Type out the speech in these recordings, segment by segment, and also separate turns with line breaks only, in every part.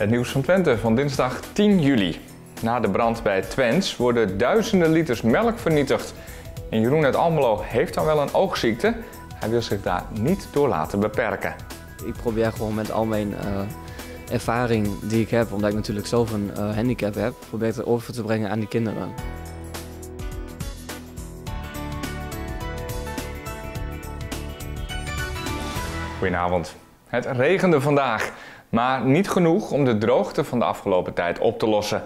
Het nieuws van Twente van dinsdag 10 juli. Na de brand bij Twents worden duizenden liters melk vernietigd. En Jeroen uit Almelo heeft dan wel een oogziekte. Hij wil zich daar niet door laten beperken.
Ik probeer gewoon met al mijn uh, ervaring die ik heb, omdat ik natuurlijk zelf een uh, handicap heb, probeer het over te brengen aan die kinderen.
Goedenavond. Het regende vandaag, maar niet genoeg om de droogte van de afgelopen tijd op te lossen.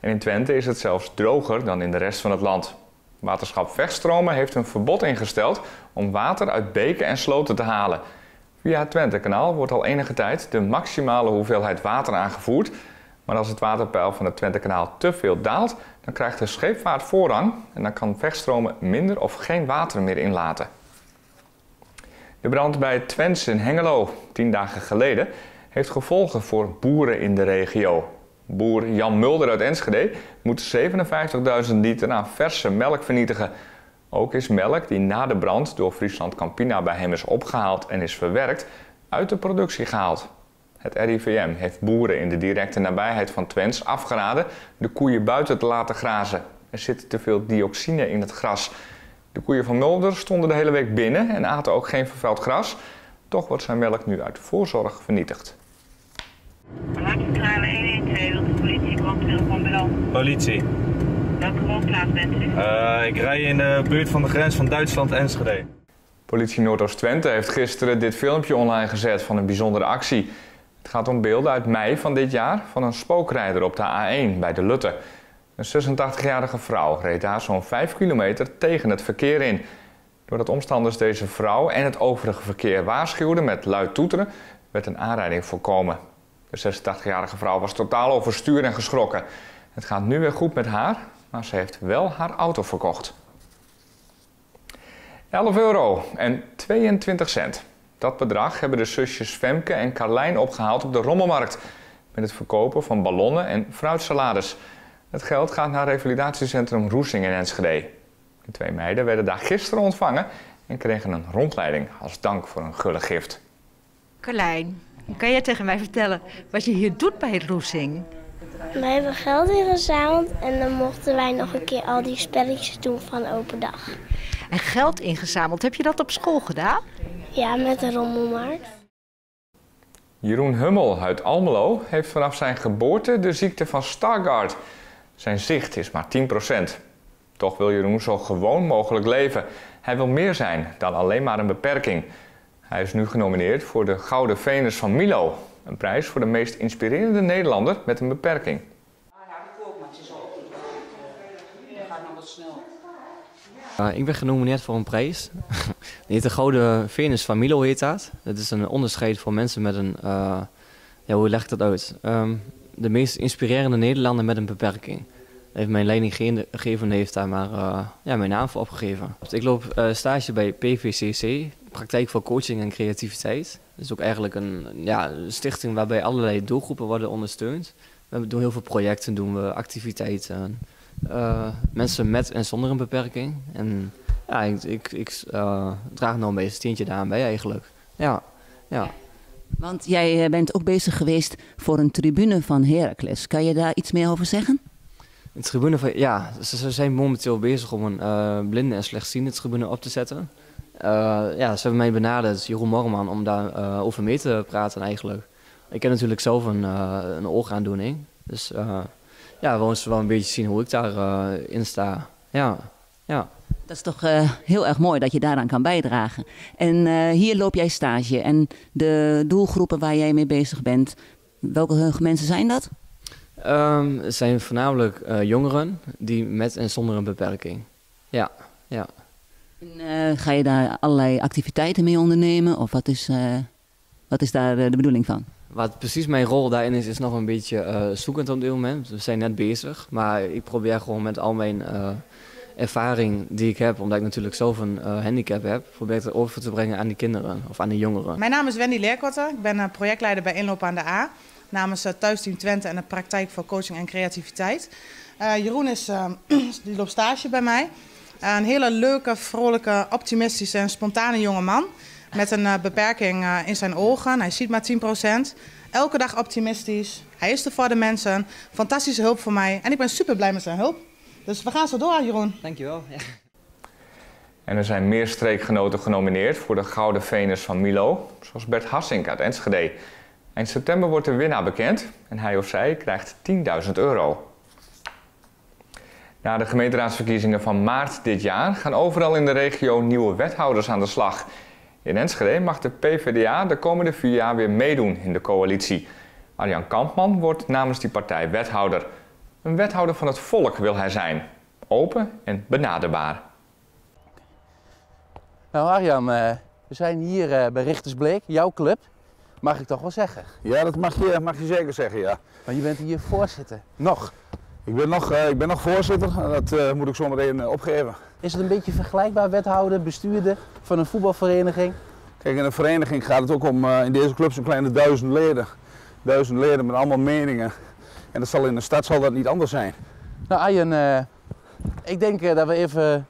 En in Twente is het zelfs droger dan in de rest van het land. Waterschap Vechtstromen heeft een verbod ingesteld om water uit beken en sloten te halen. Via het Twente-kanaal wordt al enige tijd de maximale hoeveelheid water aangevoerd. Maar als het waterpeil van het Twente-kanaal te veel daalt, dan krijgt de scheepvaart voorrang en dan kan Vechtstromen minder of geen water meer inlaten. De brand bij Twents in Hengelo, tien dagen geleden, heeft gevolgen voor boeren in de regio. Boer Jan Mulder uit Enschede moet 57.000 liter aan verse melk vernietigen. Ook is melk die na de brand door Friesland Campina bij hem is opgehaald en is verwerkt, uit de productie gehaald. Het RIVM heeft boeren in de directe nabijheid van Twents afgeraden de koeien buiten te laten grazen. Er zit te veel dioxine in het gras. De koeien van Mulder stonden de hele week binnen en aten ook geen vervuild gras. Toch wordt zijn melk nu uit voorzorg vernietigd.
Alarmcentrale 112, wil de politie brandweer van ambulance.
Politie.
Welke woonplaats bent u?
Uh, ik rij in de buurt van de grens van Duitsland-Enschede.
Politie Noordoost-Twente heeft gisteren dit filmpje online gezet van een bijzondere actie. Het gaat om beelden uit mei van dit jaar van een spookrijder op de A1 bij de Lutte. Een 86-jarige vrouw reed daar zo'n 5 kilometer tegen het verkeer in. Doordat omstanders deze vrouw en het overige verkeer waarschuwden met luid toeteren, werd een aanrijding voorkomen. De 86-jarige vrouw was totaal overstuur en geschrokken. Het gaat nu weer goed met haar, maar ze heeft wel haar auto verkocht. 11 euro en 22 cent. Dat bedrag hebben de zusjes Femke en Carlijn opgehaald op de rommelmarkt. Met het verkopen van ballonnen en fruitsalades. Het geld gaat naar revalidatiecentrum Roesing in Enschede. De twee meiden werden daar gisteren ontvangen en kregen een rondleiding als dank voor een gulle gift.
Carlijn, kan jij tegen mij vertellen wat je hier doet bij Roesing?
We hebben geld ingezameld en dan mochten wij nog een keer al die spelletjes doen van open dag.
En geld ingezameld, heb je dat op school gedaan?
Ja, met de rommelmarkt.
Jeroen Hummel uit Almelo heeft vanaf zijn geboorte de ziekte van Stargardt. Zijn zicht is maar 10%. Toch wil Jeroen zo gewoon mogelijk leven. Hij wil meer zijn dan alleen maar een beperking. Hij is nu genomineerd voor de Gouden Venus van Milo. Een prijs voor de meest inspirerende Nederlander met een beperking.
Uh, ik ben genomineerd voor een prijs. Die heet de Gouden Venus van Milo heet dat. Dat is een onderscheid voor mensen met een... Uh, ja, hoe leg ik dat uit? Um, de meest inspirerende Nederlander met een beperking. Heeft mijn leidinggevende heeft daar maar uh, ja, mijn naam voor opgegeven. Ik loop uh, stage bij PVCC, Praktijk voor Coaching en Creativiteit. Dat is ook eigenlijk een ja, stichting waarbij allerlei doelgroepen worden ondersteund. We doen heel veel projecten, doen we activiteiten. Uh, mensen met en zonder een beperking. En ja, ik, ik, ik draag beetje een steentje daaraan bij eigenlijk. Ja, ja.
Want jij bent ook bezig geweest voor een tribune van Heracles. Kan je daar iets meer over zeggen?
Een tribune van, ja, ze zijn momenteel bezig om een uh, blinde en slechtziende tribune op te zetten. Uh, ja, ze hebben mij benaderd, Jeroen Morman, om daar uh, over mee te praten eigenlijk. Ik heb natuurlijk zelf een, een oogaandoening. Dus ja, we ze wel een beetje zien hoe ik daarin in sta. Ja, ja.
Dat is toch heel erg mooi dat je daaraan kan bijdragen. En hier loop jij stage. En de doelgroepen waar jij mee bezig bent, welke mensen zijn dat?
Um, het zijn voornamelijk uh, jongeren die met en zonder een beperking. Ja, ja.
En, ga je daar allerlei activiteiten mee ondernemen? Of wat is, wat is daar de bedoeling van?
Wat precies mijn rol daarin is, is nog een beetje zoekend op dit moment. We zijn net bezig, maar ik probeer gewoon met al mijn ervaring die ik heb, omdat ik natuurlijk zelf een uh, handicap heb, probeer het over te brengen aan die kinderen of aan de jongeren.
Mijn naam is Wendy Leerkotter. Ik ben projectleider bij Inloop aan de A namens uh, Thuisteam Twente en de praktijk voor coaching en creativiteit. Uh, Jeroen is, die loopt stage bij mij. een hele leuke, vrolijke, optimistische en spontane jonge man. Met een beperking in zijn ogen. Hij ziet maar 10%. Elke dag optimistisch. Hij is er voor de mensen. Fantastische hulp voor mij. En ik ben super blij met zijn hulp. Dus we gaan zo door, Jeroen.
Dankjewel. Ja.
En er zijn meer streekgenoten genomineerd voor de Gouden Venus van Milo, zoals Bert Hassink uit Enschede. Eind september wordt de winnaar bekend en hij of zij krijgt 10.000 euro. Na de gemeenteraadsverkiezingen van maart dit jaar gaan overal in de regio nieuwe wethouders aan de slag. In Enschede mag de PvdA de komende vier jaar weer meedoen in de coalitie. Arjan Kampman wordt namens die partij wethouder. Een wethouder van het volk wil hij zijn. Open en benaderbaar.
Nou Arjan, eh, we zijn hier eh, bij Richtersbleek, jouw club. Mag ik toch wel zeggen?
Ja, dat mag je, mag je zeker zeggen, ja.
Maar je bent hier voorzitter. Nog.
Ik ben nog, eh, ik ben nog voorzitter en dat eh, moet ik zo meteen eh, opgeven.
Is het een beetje vergelijkbaar, wethouder, bestuurder van een voetbalvereniging?
Kijk, in een vereniging gaat het ook om in deze club zo'n kleine duizend leden. Duizend leden met allemaal meningen. En dat zal in de stad zal dat niet anders zijn.
Nou Arjan, eh, ik denk dat we even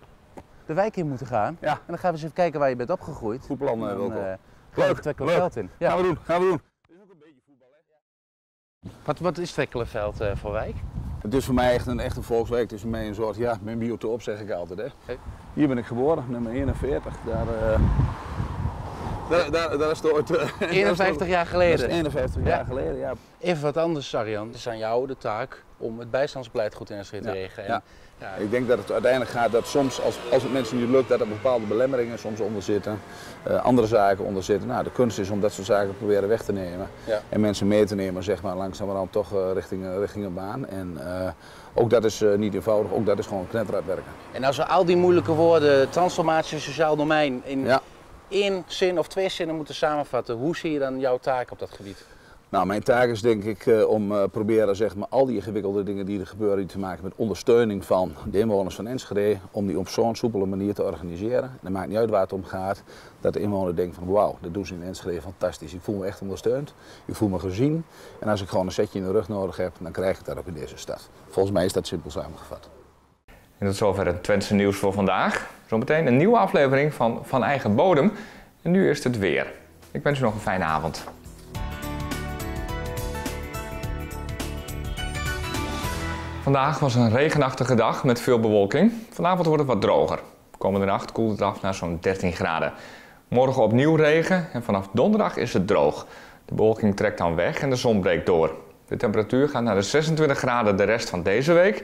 de wijk in moeten gaan.
Ja.
En dan gaan we eens even kijken waar je bent opgegroeid.
Goed plan, Wilco.
Eh, gaan we
Leuk,
Twekkelenveld in. Ja.
Gaan we doen, gaan we doen.
Wat, wat is Twekkelenveld eh, voor wijk?
Het is voor mij echt een, echt een volkswijk. Het is voor mij een soort, ja, mijn biotoop zeg ik altijd. Hè. Hier ben ik geboren, nummer 41. Daar, eh, daar, daar, daar is het ooit... eh,
51 jaar
Dat is
geleden.
51
Ja.
jaar geleden, ja.
Even wat anders, Arjan. Het is aan jou de taak om het bijstandsbeleid goed in te
Ja,
regelen. En,
ja. Ik denk dat het uiteindelijk gaat dat soms, als, als het mensen niet lukt, dat er bepaalde belemmeringen soms onder zitten. eh, andere zaken onder zitten. Nou, de kunst is om dat soort zaken proberen weg te nemen.
Ja.
En mensen mee te nemen, zeg maar, langzamerhand toch eh, richting, eh, richting een baan. En ook dat is niet eenvoudig, ook dat is gewoon knetterhard werken.
En als we al die moeilijke woorden, transformatie, sociaal domein, in
Ja.
één zin of twee zinnen moeten samenvatten, hoe zie je dan jouw taak op dat gebied?
Nou, mijn taak is denk ik eh, om eh, proberen zeg maar, al die ingewikkelde dingen die er gebeuren, die te maken met ondersteuning van de inwoners van Enschede, om die op zo'n soepele manier te organiseren. En het maakt niet uit waar het om gaat, dat de inwoner denkt van wauw, dat doen ze in Enschede fantastisch. Ik voel me echt ondersteund, ik voel me gezien en als ik gewoon een setje in de rug nodig heb, dan krijg ik dat ook in deze stad. Volgens mij is dat simpel samengevat.
En tot zover het Twentse nieuws voor vandaag. Zometeen een nieuwe aflevering van Van Eigen Bodem. En nu is het weer. Ik wens u nog een fijne avond. Vandaag was een regenachtige dag met veel bewolking. Vanavond wordt het wat droger. Komende nacht koelt het af naar zo'n 13 graden. Morgen opnieuw regen en vanaf donderdag is het droog. De bewolking trekt dan weg en de zon breekt door. De temperatuur gaat naar de 26 graden de rest van deze week.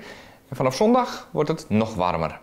En vanaf zondag wordt het nog warmer.